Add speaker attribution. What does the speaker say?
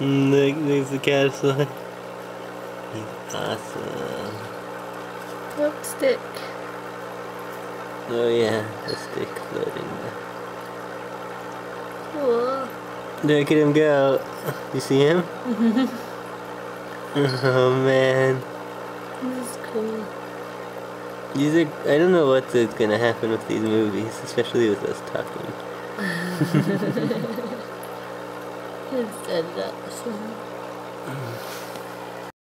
Speaker 1: Look, there's the castle. He's awesome.
Speaker 2: Nope, stick.
Speaker 1: Oh yeah, the stick floating.
Speaker 2: Cool.
Speaker 1: Look at him go. You see him? oh man.
Speaker 2: This is cool.
Speaker 1: These are, I don't know what's gonna happen with these movies, especially with us talking.
Speaker 2: It's dead awesome.